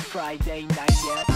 Friday night yet.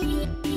You.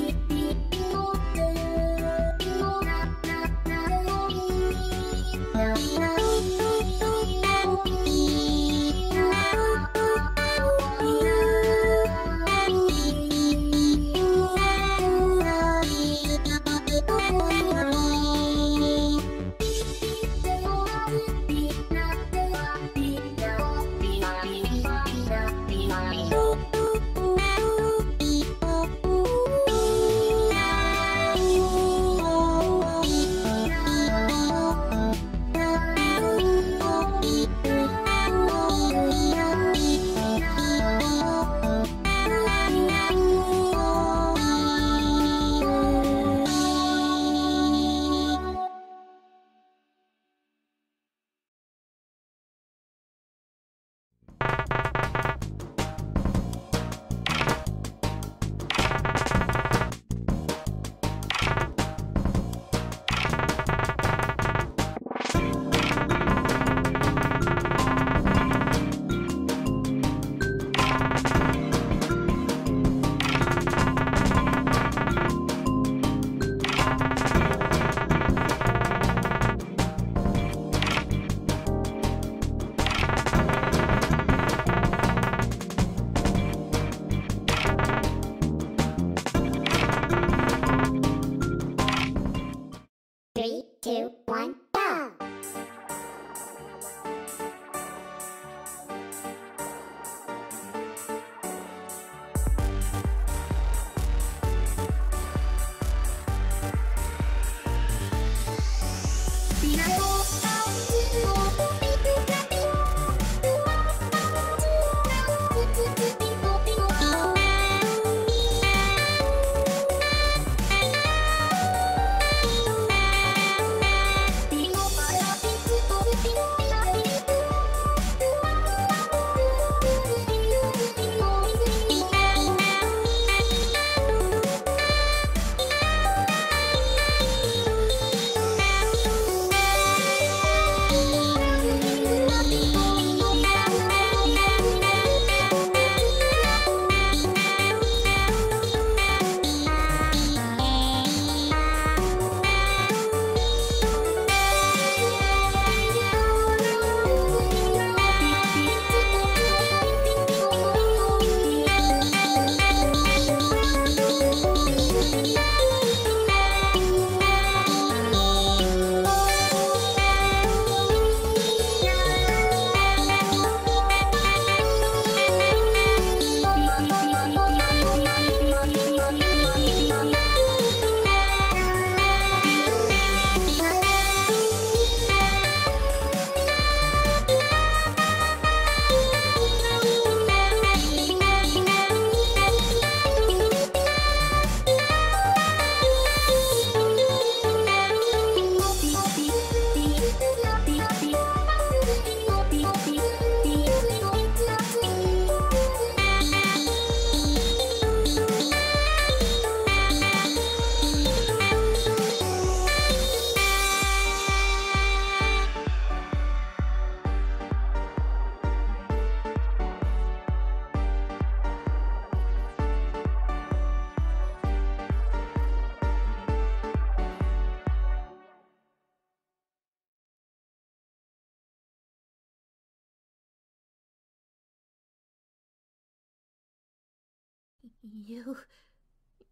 You.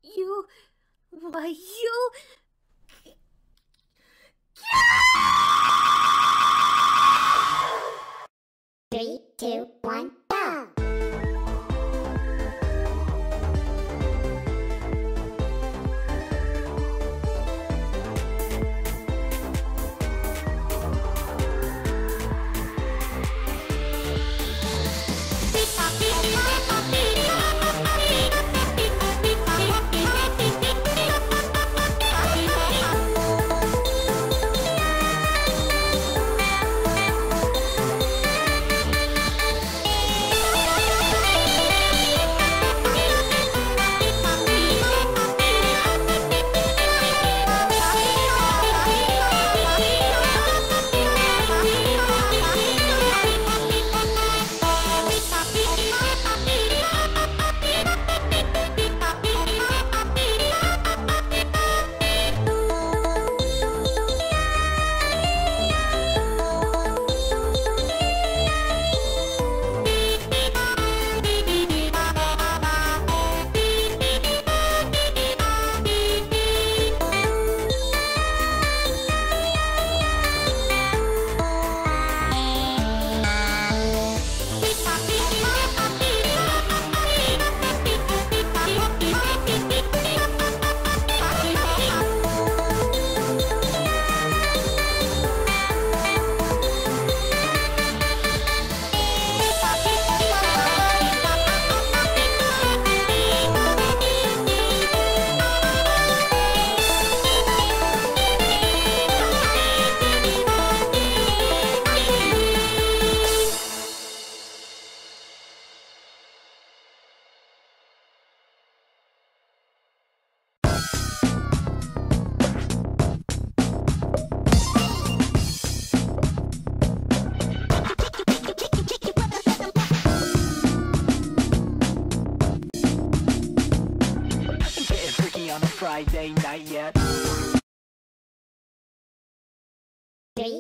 You. Why, you. Three, two, one,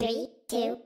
Three, two,